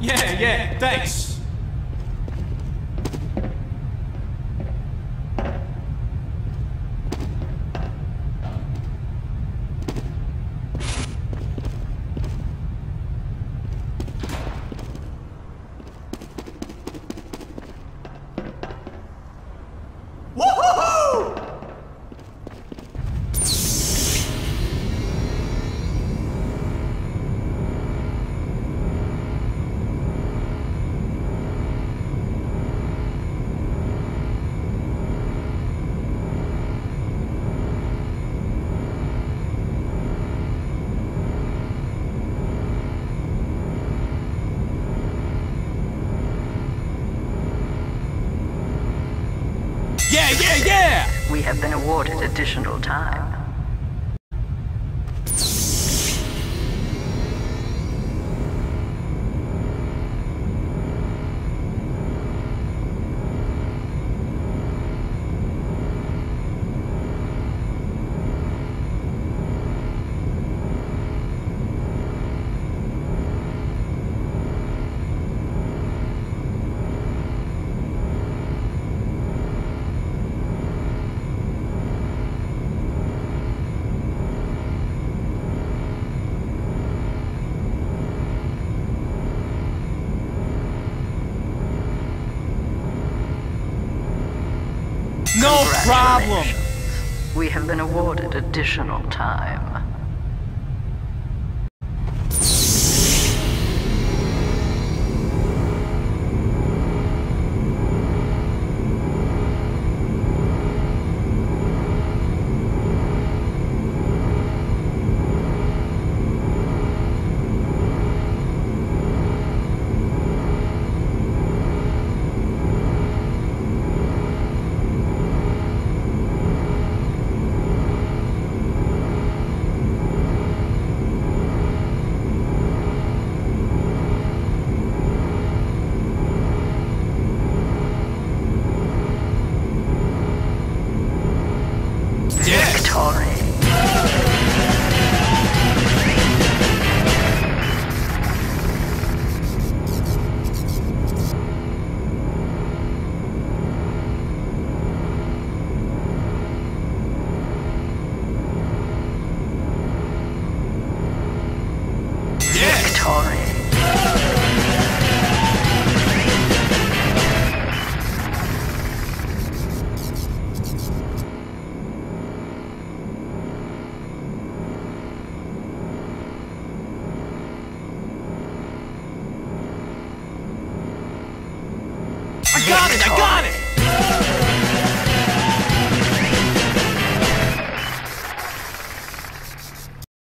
Yeah, yeah, thanks. Yeah, yeah, yeah! We have been awarded additional time. Problem! We have been awarded additional time. I got it, I got it!